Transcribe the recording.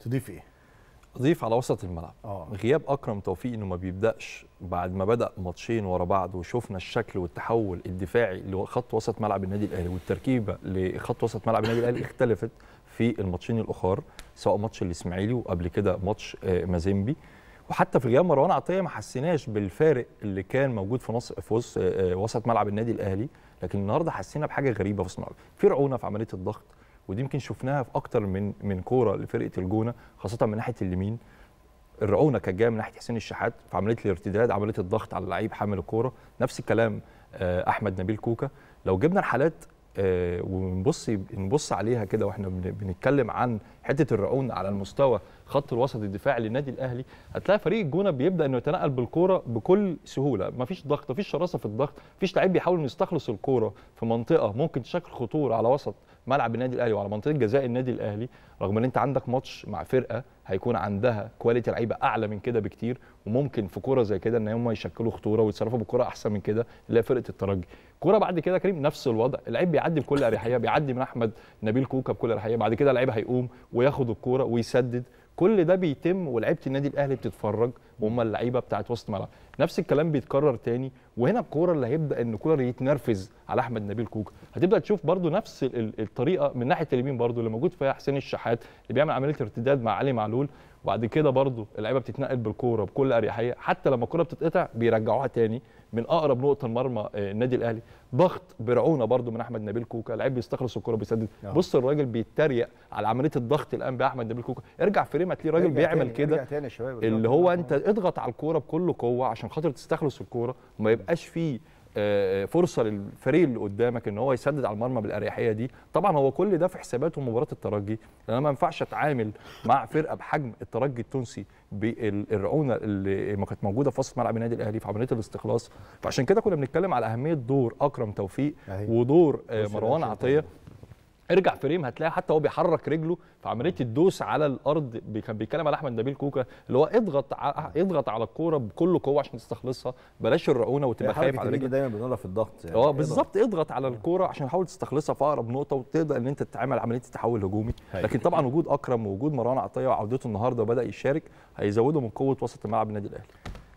تضيف إيه؟ أضيف على وسط الملعب. آه. غياب أكرم توفيق إنه ما بيبدأش بعد ما بدأ ماتشين ورا بعض وشفنا الشكل والتحول الدفاعي لخط وسط ملعب النادي الأهلي والتركيبه لخط وسط ملعب النادي الأهلي اختلفت في الماتشين الأخر سواء ماتش الإسماعيلي وقبل كده ماتش آه، مازيمبي. وحتى في غياب مروان عطية ما حسيناش بالفارق اللي كان موجود في نص في وسط آه، وسط ملعب النادي الأهلي لكن النهارده حسينا بحاجة غريبة في الملعب في رعونه في عملية الضغط ودي يمكن شفناها في أكتر من من كورة لفرقة الجونة خاصة من ناحية اليمين. الرعونة كانت جاية من ناحية حسين الشحات في عملية الارتداد عملية الضغط على اللعيب حامل الكورة. نفس الكلام آه، أحمد نبيل كوكا. لو جبنا الحالات آه، ونبص نبص عليها كده وإحنا بن- بنتكلم عن حتة الرعونه على المستوى خط الوسط الدفاعي للنادي الأهلي هتلاقي فريق الجونة بيبدأ إنه يتنقل بالكورة بكل سهولة. مفيش ضغط مفيش شراسة في الضغط مفيش لعيب بيحاول إنه يستخلص الكورة في منطقة ممكن تشكل خطورة على وسط ملعب النادي الأهلي وعلى منطقة جزاء النادي الأهلي رغم إن أنت عندك ماتش مع فرقة هيكون عندها quality لعيبة أعلى من كده بكتير وممكن في كورة زي كده إن هم يشكلوا خطورة ويتصرفوا بالكوره أحسن من كده اللي هي فرقة الترجي. كورة بعد كده كريم نفس الوضع اللعيب بيعدي بكل أريحية بيعدي من أحمد نبيل كوكا بكل أريحية بعد كده اللعيب هيقوم وياخد الكورة ويسدد. كل ده بيتم ولعيبة النادي الأهلي بتتفرج وهم اللعيبة بتاعت وسط الملعب. نفس الكلام بيتكرر تاني وهنا الكورة اللي هيبدأ إن كولر يتنرفز على أحمد نبيل كوكا هتبدأ تشوف برضو نفس ال- ال- الطريقة من ناحية اليمين برضو اللي موجود فيها حسين الشحات اللي بيعمل عملية ارتداد مع علي معلول. وبعد كده برضو اللعيبة بتتنقل بالكورة بكل أريحية. حتى لما الكورة بتتقطع بيرجعوها تاني من أقرب نقطة لمرمى آه، النادي الأهلي. ضغط برعونة برضو من أحمد نبيل كوكا لعيب بيستخلص الكورة بيسدد. آه. بص الراجل بيتريق على عملية الضغط الآن بأحمد نبيل كوكا ارجع فريم هتلاقيه راجل بيعمل كده. اللي هو انت اضغط على الكورة بكل قوة عشان خاطر تستخلص الكورة. وما يبقاش فيه آه، فرصة للفريق اللي قدامك إن هو يسدد على المرمى بالأريحية دي. طبعا هو كل ده في حساباته مباراه الترجي لأن أنا ما ينفعش أتعامل مع فرقة بحجم الترجي التونسي بالرعونه اللي ما كانت موجودة في وسط ملعب النادي الأهلي في عملية الاستخلاص. فعشان كده كنا بنتكلم على أهمية دور أكرم توفيق. ودور آه، مروان عطية. ارجع فريم هتلاقي حتى هو بيحرك رجله في عملية الدوس على الأرض كان بيتكلم على أحمد نبيل كوكا اللي هو اضغط اضغط على الكورة بكل قوة عشان تستخلصها بلاش الرعونة وتبقى خايف على رجلك. دايما بنقولها في الضغط يعني. آه بالظبط اضغط على الكورة عشان تحاول تستخلصها في أقرب نقطة وتقدر إن أنت تعمل عملية التحول الهجومي. لكن طبعا وجود أكرم ووجود مروان عطية وعودته النهارده وبدأ يشارك هيزودوا من قوة وسط الملعب النادي الأهلي.